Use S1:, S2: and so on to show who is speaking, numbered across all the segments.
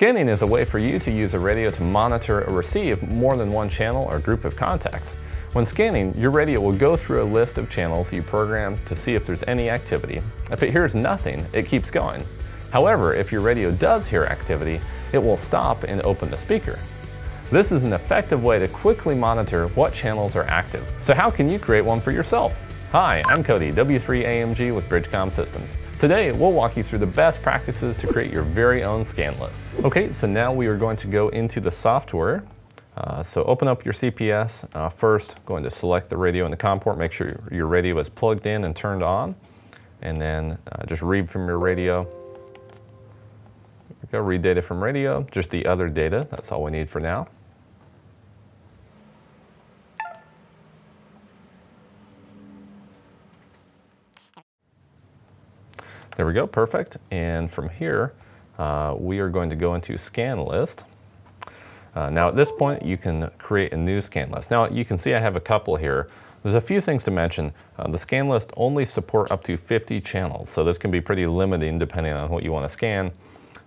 S1: Scanning is a way for you to use a radio to monitor or receive more than one channel or group of contacts. When scanning, your radio will go through a list of channels you programmed to see if there's any activity. If it hears nothing, it keeps going. However, if your radio does hear activity, it will stop and open the speaker. This is an effective way to quickly monitor what channels are active. So how can you create one for yourself? Hi, I'm Cody, W3AMG with Bridgecom Systems. Today, we'll walk you through the best practices to create your very own scan list. Okay, so now we are going to go into the software. Uh, so open up your CPS. Uh, first, going to select the radio in the COM port, make sure your radio is plugged in and turned on. And then uh, just read from your radio. Go read data from radio, just the other data, that's all we need for now. There we go, perfect. And from here, uh, we are going to go into scan list. Uh, now at this point, you can create a new scan list. Now you can see I have a couple here. There's a few things to mention. Uh, the scan list only support up to 50 channels, so this can be pretty limiting depending on what you want to scan.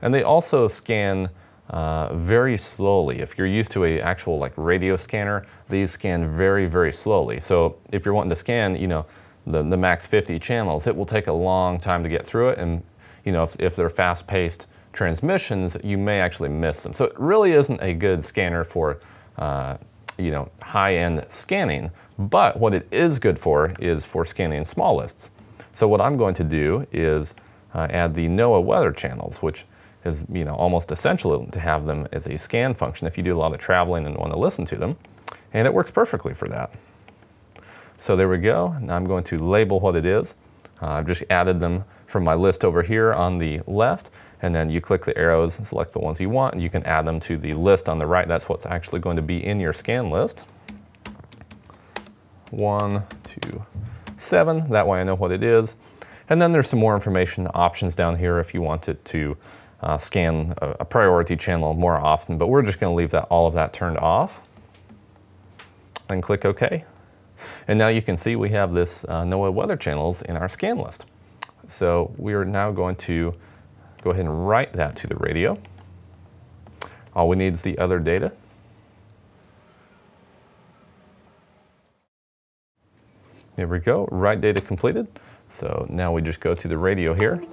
S1: And they also scan uh, very slowly. If you're used to a actual like radio scanner, these scan very, very slowly. So if you're wanting to scan, you know, the, the max 50 channels, it will take a long time to get through it. And you know, if, if they're fast-paced transmissions, you may actually miss them. So it really isn't a good scanner for uh, you know, high-end scanning. But what it is good for is for scanning small lists. So what I'm going to do is uh, add the NOAA weather channels, which is you know almost essential to have them as a scan function if you do a lot of traveling and want to listen to them. And it works perfectly for that. So there we go. Now I'm going to label what it is. Uh, I've just added them from my list over here on the left, and then you click the arrows and select the ones you want, and you can add them to the list on the right. That's what's actually going to be in your scan list. One, two, seven. That way I know what it is. And then there's some more information options down here if you wanted to uh, scan a, a priority channel more often, but we're just going to leave that all of that turned off and click OK. And now you can see we have this uh, NOAA weather channels in our scan list. So we are now going to go ahead and write that to the radio. All we need is the other data. There we go, write data completed. So now we just go to the radio here.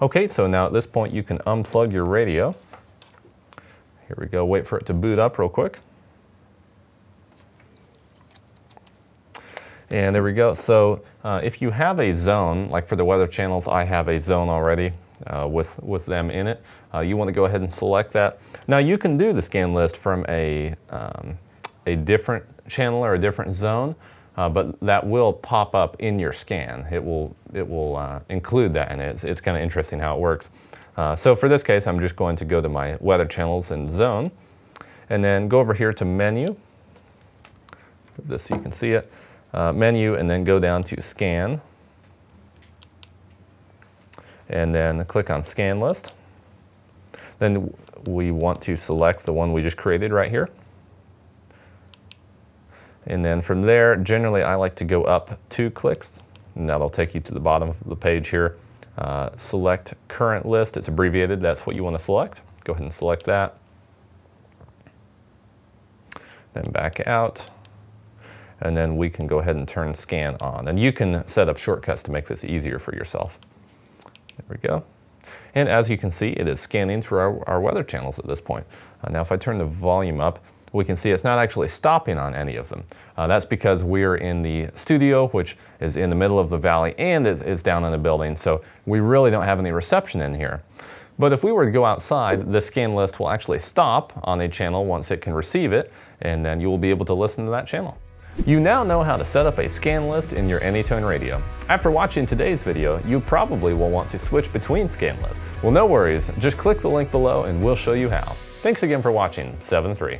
S1: Okay, so now at this point you can unplug your radio. Here we go, wait for it to boot up real quick. And there we go. So uh, if you have a zone, like for the weather channels, I have a zone already uh, with, with them in it. Uh, you want to go ahead and select that. Now you can do the scan list from a, um, a different channel or a different zone, uh, but that will pop up in your scan. It will, it will uh, include that and It's, it's kind of interesting how it works. Uh, so for this case, I'm just going to go to my weather channels and zone, and then go over here to menu. This so you can see it uh, menu and then go down to scan and then click on scan list. Then we want to select the one we just created right here. And then from there, generally I like to go up two clicks and that'll take you to the bottom of the page here. Uh, select current list, it's abbreviated, that's what you want to select. Go ahead and select that. Then back out and then we can go ahead and turn scan on. And you can set up shortcuts to make this easier for yourself. There we go. And as you can see, it is scanning through our, our weather channels at this point. Uh, now if I turn the volume up, we can see it's not actually stopping on any of them. Uh, that's because we're in the studio, which is in the middle of the valley and it's, it's down in the building, so we really don't have any reception in here. But if we were to go outside, the scan list will actually stop on a channel once it can receive it, and then you will be able to listen to that channel. You now know how to set up a scan list in your Anytone radio. After watching today's video, you probably will want to switch between scan lists. Well, no worries, just click the link below and we'll show you how. Thanks again for watching 7-3.